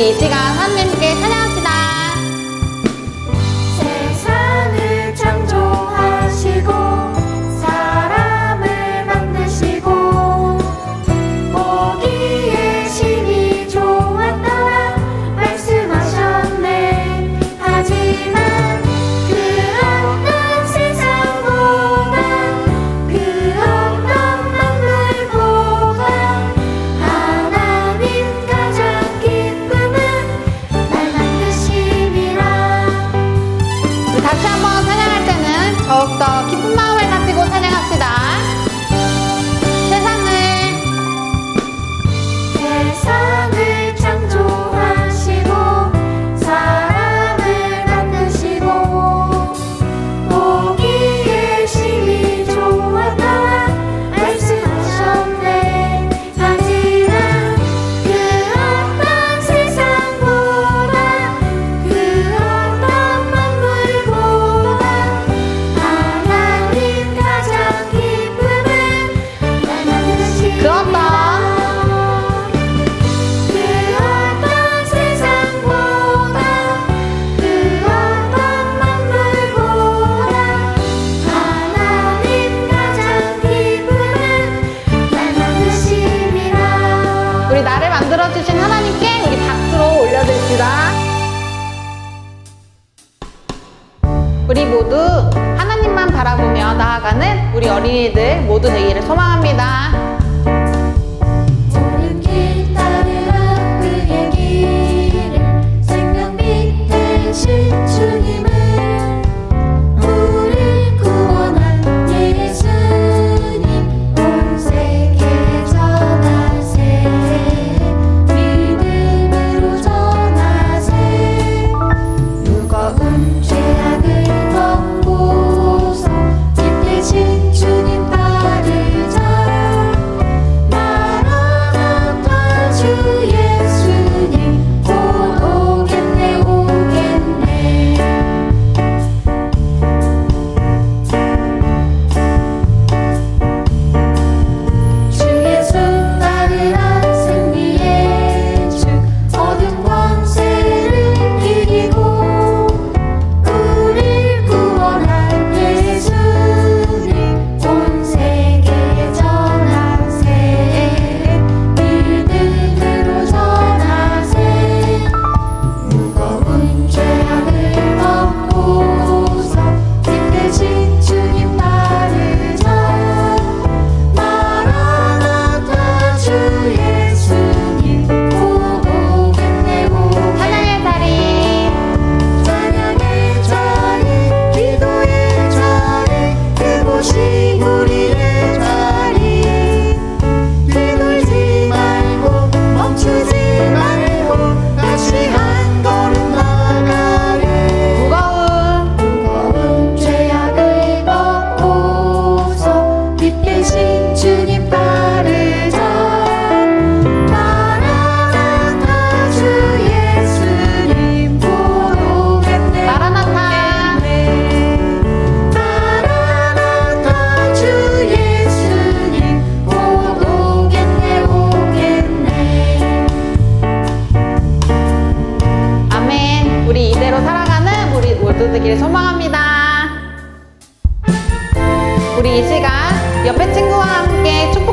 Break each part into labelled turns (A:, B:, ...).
A: 你这个
B: 우리 모두 하나님만 바라보며 나아가는 우리 어린이들 모두 되기를 소망합니다. 소망합니다. 우리 이 시간 옆에 친구와 함께 축복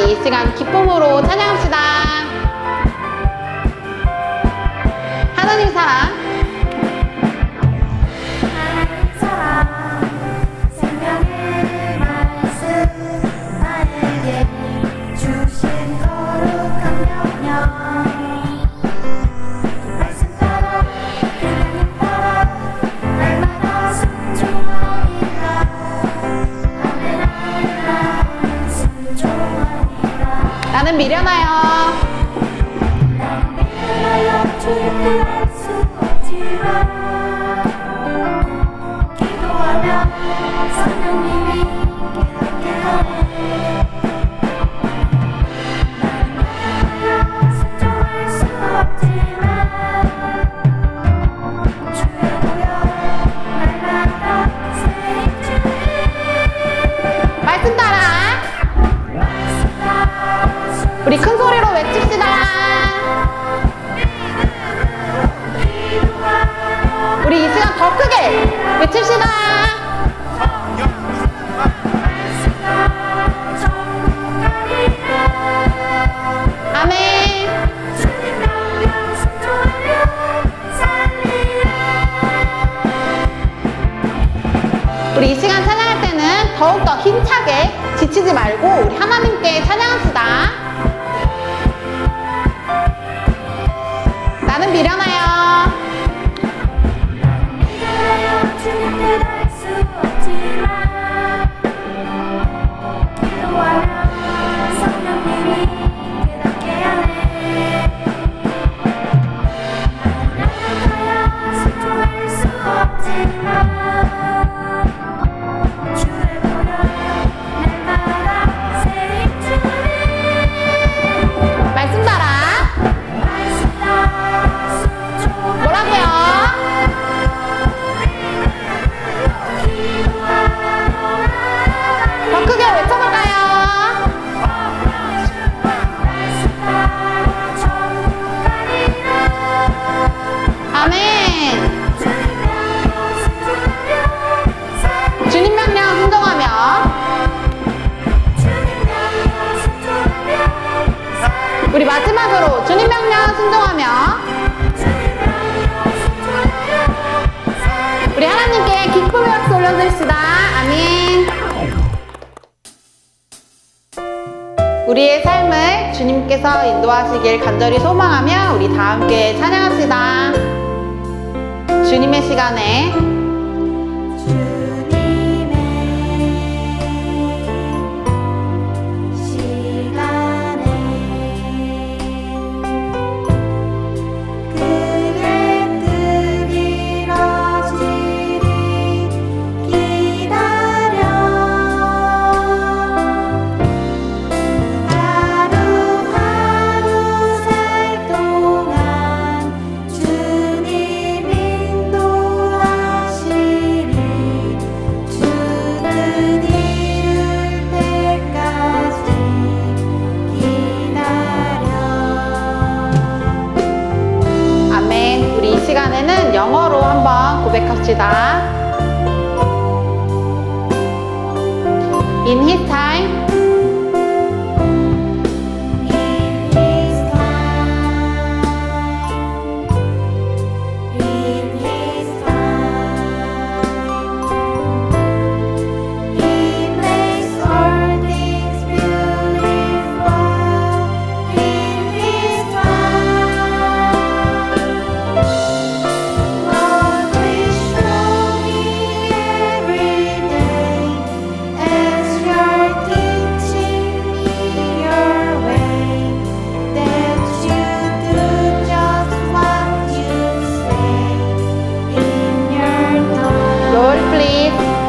B: 우리 이 시간 기쁨으로 우리 큰 소리로 외치 외칩시다. 아멘. 우리 이 시간 찬양할 때는 더욱더 힘차게 지치지 말고 우리 하나님께 찬양합시다. 우리 마지막으로 주님 명령 순종하며 우리 하나님께 기쁨의 박수 올려드립시다. 아멘 우리의 삶을 주님께서 인도하시길 간절히 소망하며 우리 다 함께 찬양합시다. 주님의 시간에 In his time, positif